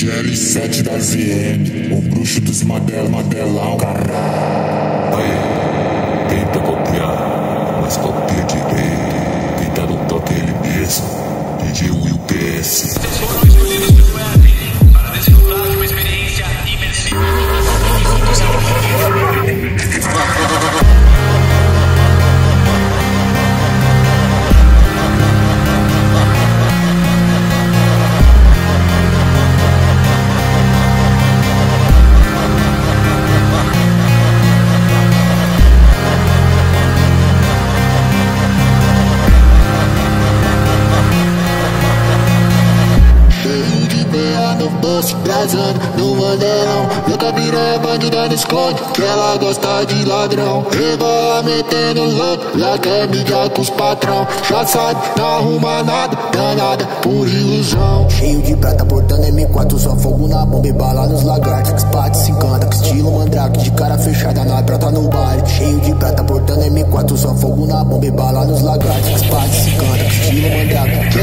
DJ L7 da ZM, o bruxo dos Madela, Madelão, caralho. Brasando no mandelão Louca vira bandida no esconde, que ela gosta de ladrão Rebola metendo louco, lá quer brigar com os patrão Já sabe, não arruma nada, danada por ilusão Cheio de prata, portando M4, só fogo na bomba e bala nos lagartos. Que spot se encanta, que estilo mandrake, de cara fechada na prata no baile. Cheio de prata, portando M4, só fogo na bomba e bala nos lagartos. Que spot se encanta, que estilo mandrake.